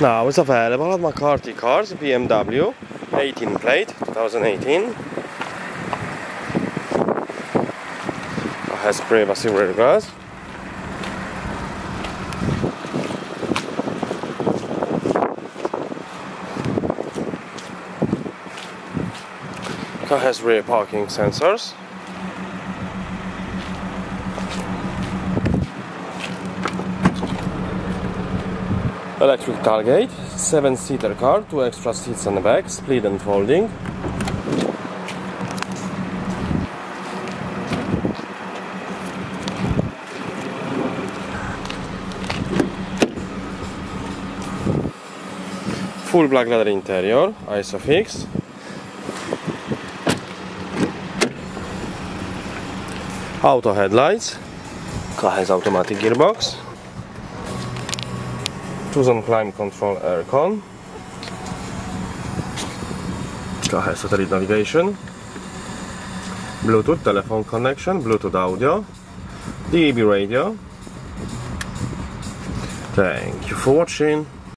Now it's available at McCarthy Cars BMW 18 plate 2018 It has privacy rear glass. Car has rear parking sensors Electric tailgate, 7-seater car, 2 extra seats on the back, split and folding. Full black leather interior, ISOFIX. Auto headlights. Car has automatic gearbox choose on climate control aircon has satellite navigation. Bluetooth telephone connection Bluetooth audio. DAB radio. Thank you for watching